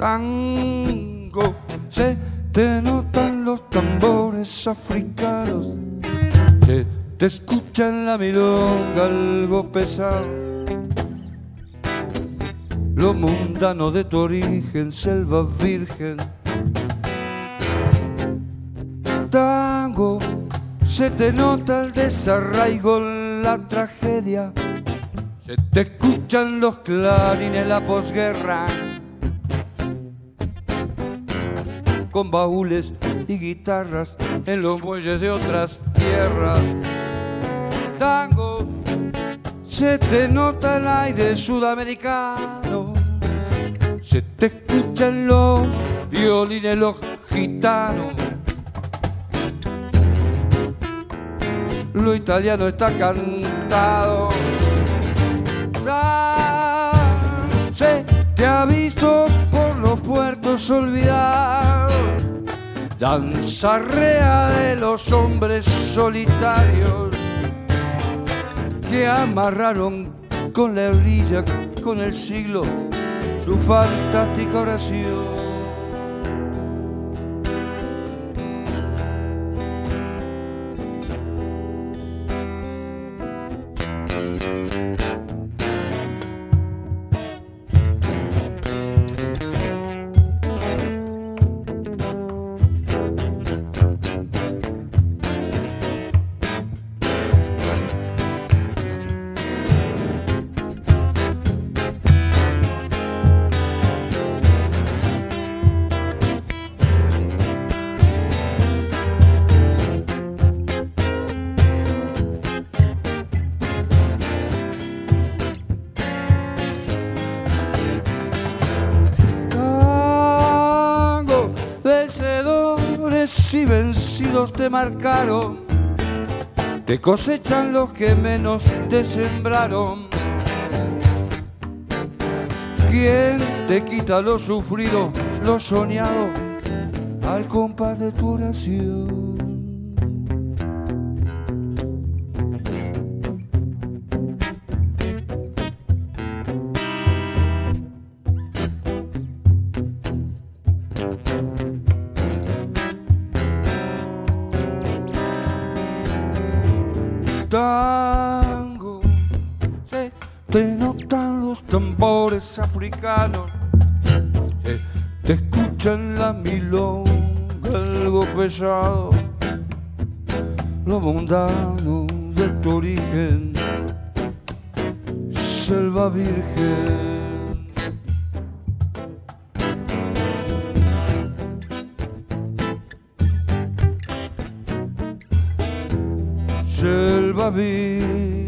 tango. Se te notan los tambores africanos. Se te escucha en la milonga algo pesado. Lo mundano de tu origen, selva virgen. Tango, se te nota el desarraigo, la tragedia. Se te escuchan los clarines, la posguerra. Con baúles y guitarras en los muelles de otras tierras. Tango, se te nota el aire sudamericano. Se te escuchan los violines, los gitanos. Lo italiano está cantado. Se te ha visto por los puertos olvidados. Danza rea de los hombres solitarios que amarraron con la brilla, con el siglo, su fantástica oración. Y vencidos te marcaron, te cosechan los que menos te sembraron. ¿Quién te quita lo sufrido, lo soñado, al compás de tu oración? Te notan los tambores africanos. Se te escuchan la milonga, algo pesado. Lo mundano de tu origen, selva virgen. selva virgen.